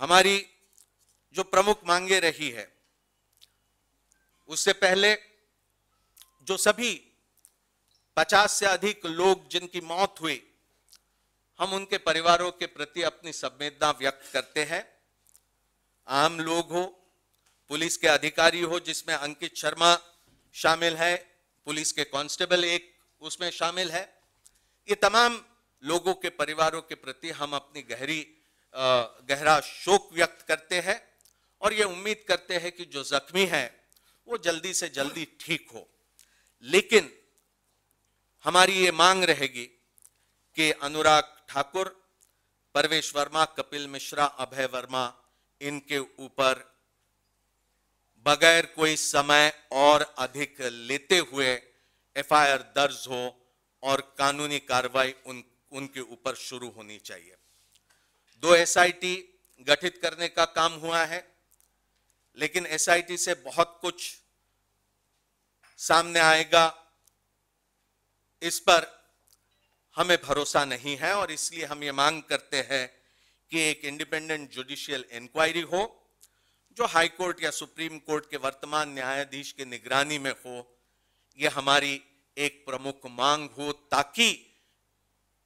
हमारी जो प्रमुख मांगे रही है, उससे पहले जो सभी 50 से अधिक लोग जिनकी मौत हुई, हम उनके परिवारों के प्रति अपनी संवेदना व्यक्त करते हैं। आम लोग हो, पुलिस के अधिकारी हो, जिसमें अंकित शर्मा शामिल है, पुलिस के कांस्टेबल एक उसमें शामिल है, ये तमाम लोगों के परिवारों के प्रति हम अपनी गहरी गहरा शोक व्यक्त करते हैं और ये उम्मीद करते हैं कि जो जख्मी है, वो जल्दी से जल्दी ठीक हो। लेकिन हमारी ये मांग रहेगी कि अनुराग ठाकुर, परवेश वर्मा, कपिल मिश्रा, अभय वर्मा, इनके ऊपर बगैर कोई समय और अधिक लेते हुए एफआईआर दर्ज हो और कानूनी कार्रवाई उन, उनके ऊपर शुरू होनी चाहिए। दो एसआईटी गठित करने का काम हुआ है, लेकिन एसआईटी से बहुत कुछ सामने आएगा। इस पर हमें भरोसा नहीं है और इसलिए हम ये मांग करते हैं कि एक इंडिपेंडेंट जुडिशियल इंक्वायरी हो, जो हाई कोर्ट या सुप्रीम कोर्ट के वर्तमान न्यायाधीश की निगरानी में हो। ये हमारी एक प्रमुख मांग हो ताकि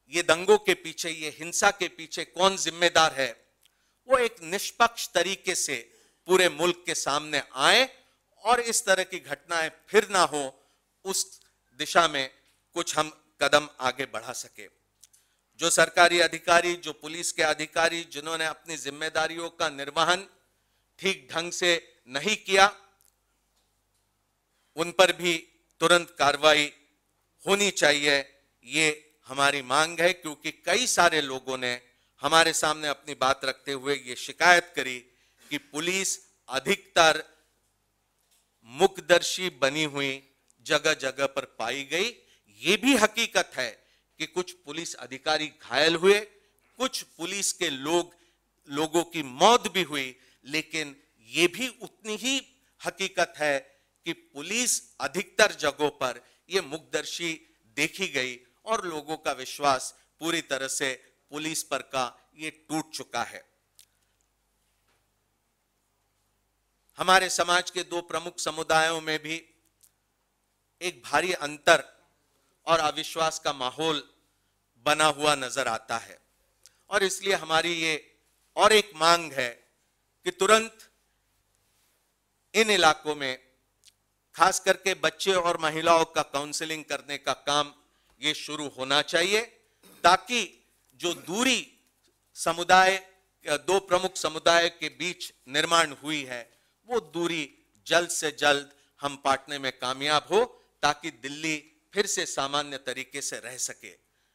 ये दंगों के पीछे, ये हिंसा के पीछे कौन जिम्मेदार है? वो एक निष्पक्ष तरीके से पूरे मुल्क के सामने आए और इस तरह की घटनाएँ फिर ना हो, उस दिशा में कुछ हम कदम आगे बढ़ा सके। जो सरकारी अधिकारी, जो पुलिस के अधिकारी, जिन्होंने अपनी जिम्मेदारियों का निर्वहन ठीक ढंग से नहीं किया, उन पर भी तुरंत कार्रवाई होनी चाहिए, ये हमारी मांग है क्योंकि कई सारे लोगों ने हमारे सामने अपनी बात रखते हुए ये शिकायत करी कि पुलिस अधिकतर मुखदर्शी बनी हुई जगह जगह पर पाई गई। ये भी हकीकत है कि कुछ पुलिस अधिकारी घायल हुए, कुछ पुलिस के लोग, लोगों की मौत भी हुई, लेकिन ये भी उतनी ही हकीकत है कि पुलिस अधिकतर जगहों पर ये मुखदर्शी देखी गई और लोगों का विश्वास पूरी तरह से पुलिस पर का ये टूट चुका है। हमारे समाज के दो प्रमुख समुदायों में भी एक भारी अंतर और अविश्वास का माहौल बना हुआ नज़र आता है। और इसलिए हमारी ये और एक मांग है कि तुरंत इन इलाकों में खास करके बच्चे और महिलाओं का काउंसलिंग करने का काम ये शुरू होना चाहिए ताकि जो दूरी समुदाय दो प्रमुख समुदाय के बीच निर्माण हुई है, वो दूरी जल्द से जल्द हम पाटने में कामयाब हो ताकि दिल्ली फिर से सामान्य तरीके से रह सके।